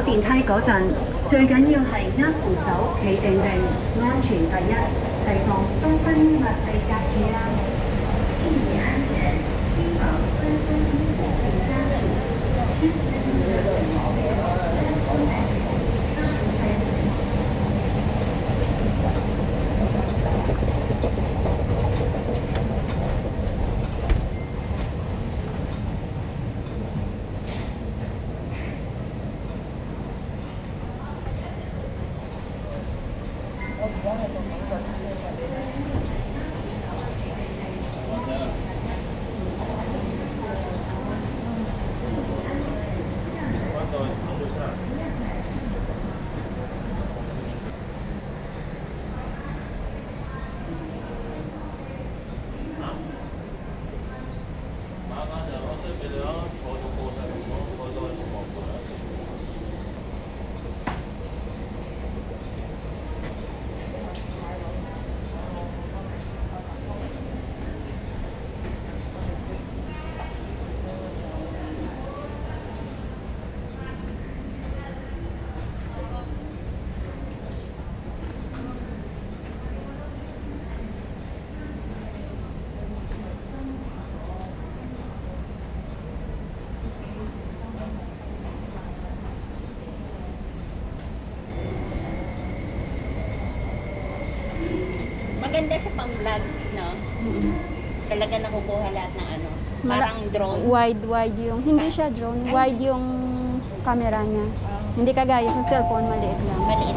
走電梯嗰陣，最緊要係握扶手，企定定，安全第一，提防鬆分衣物被夾住啦。 Maganda sa pang-vlog, no? Talaga nakukuha lahat ng ano. Parang drone. Wide, wide yung, hindi siya drone, wide yung camera niya. Hindi kagaya sa cellphone, maliit lang. Maliit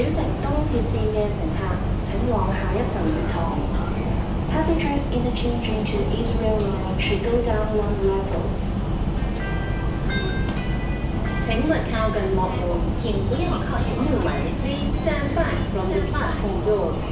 lang. 线嘅乘客请往下一层月台。Passengers interchange into East Rail Line should go down one level. 请勿靠近幕门，请不要靠近幕门。Please stand back from the platform doors.